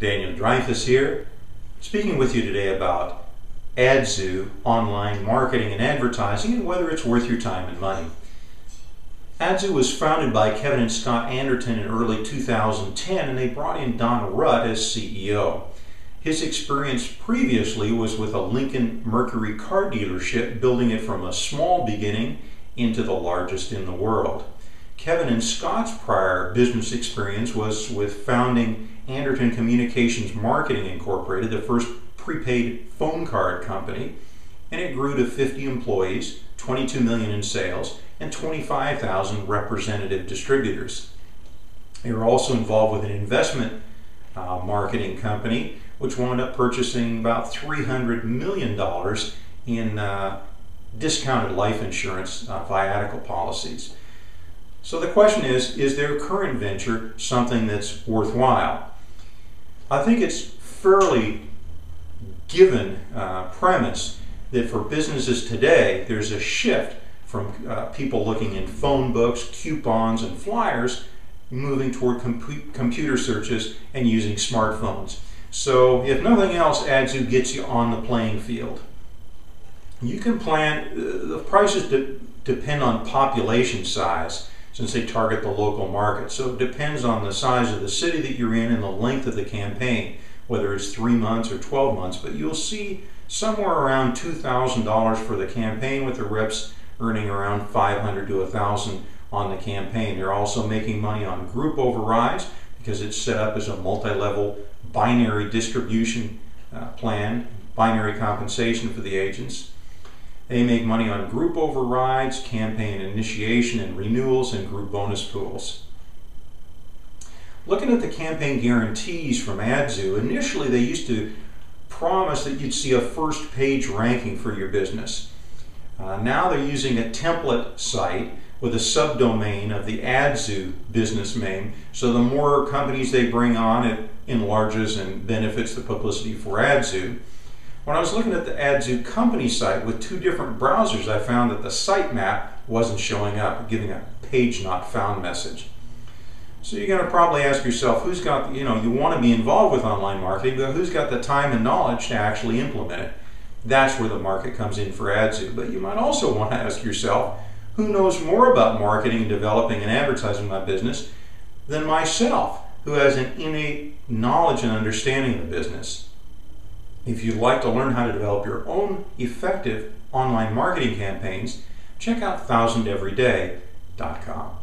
Daniel Dreifus here, speaking with you today about AdzZoo, online marketing and advertising, and whether it's worth your time and money. AdzZoo was founded by Kevin and Scott Anderton in early 2010, and they brought in Don Rutt as CEO. His experience previously was with a Lincoln Mercury car dealership, building it from a small beginning into the largest in the world. Kevin and Scott's prior business experience was with founding Anderton Communications Marketing Incorporated, the first prepaid phone card company, and it grew to 50 employees, 22 million in sales, and 25,000 representative distributors. They were also involved with an investment uh, marketing company, which wound up purchasing about $300 million in uh, discounted life insurance uh, viatical policies. So the question is, is their current venture something that's worthwhile? I think it's fairly given uh, premise that for businesses today, there's a shift from uh, people looking in phone books, coupons, and flyers, moving toward com computer searches and using smartphones. So, if nothing else, AdzZoo gets you on the playing field. You can plan, uh, the prices de depend on population size since they target the local market. So it depends on the size of the city that you're in and the length of the campaign, whether it's three months or 12 months. But you'll see somewhere around $2,000 for the campaign with the reps earning around 500 to 1000 on the campaign. They're also making money on group overrides because it's set up as a multi-level binary distribution uh, plan, binary compensation for the agents. They make money on group overrides, campaign initiation and renewals, and group bonus pools. Looking at the campaign guarantees from AdzZoo, initially they used to promise that you'd see a first page ranking for your business. Uh, now they're using a template site with a subdomain of the AdzZoo business name. So the more companies they bring on, it enlarges and benefits the publicity for AdzZoo. When I was looking at the AdzZoo company site with two different browsers, I found that the sitemap wasn't showing up, giving a page not found message. So you're going to probably ask yourself, who's got, you know, you want to be involved with online marketing, but who's got the time and knowledge to actually implement it? That's where the market comes in for AdzZoo. But you might also want to ask yourself, who knows more about marketing developing and advertising my business than myself, who has an innate knowledge and understanding of the business? If you'd like to learn how to develop your own effective online marketing campaigns, check out thousandeveryday.com.